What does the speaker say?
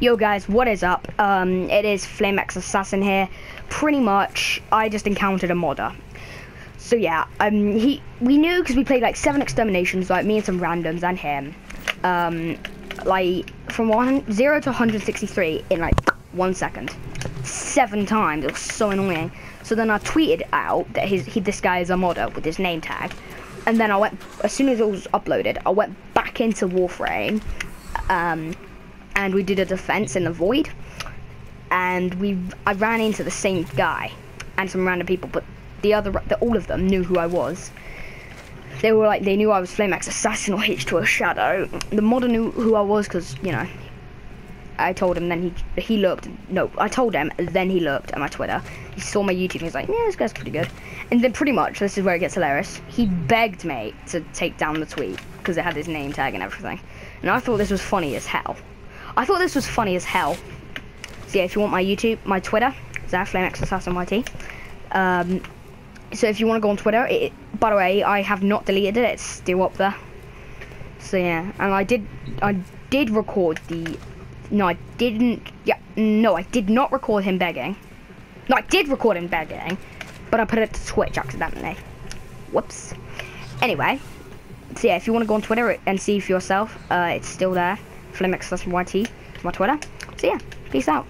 Yo guys, what is up? Um, it is FlameX Assassin here. Pretty much, I just encountered a modder. So yeah, um, he we knew because we played like seven exterminations, like me and some randoms and him. Um, like from one zero to 163 in like one second, seven times. It was so annoying. So then I tweeted out that his he, this guy is a modder with his name tag, and then I went as soon as it was uploaded, I went back into Warframe. Um, and we did a defense in the void and we I ran into the same guy and some random people but the other the, all of them knew who I was. They were like they knew I was Flamex Assassin or H2O Shadow. The modder knew who I was because you know I told him then he he looked no I told him then he looked at my Twitter. He saw my YouTube and he was like yeah this guy's pretty good. And then pretty much this is where it gets hilarious he begged me to take down the tweet because it had his name tag and everything. And I thought this was funny as hell I thought this was funny as hell. So yeah, if you want my YouTube, my Twitter, Zach Flamex Assassin YT. Um, so if you want to go on Twitter, it, by the way, I have not deleted it. It's still up there. So yeah, and I did, I did record the. No, I didn't. Yeah, no, I did not record him begging. No, I did record him begging, but I put it to Twitch accidentally. Whoops. Anyway, so yeah, if you want to go on Twitter and see for yourself, uh, it's still there. FlameX YT, my Twitter. So yeah, peace out.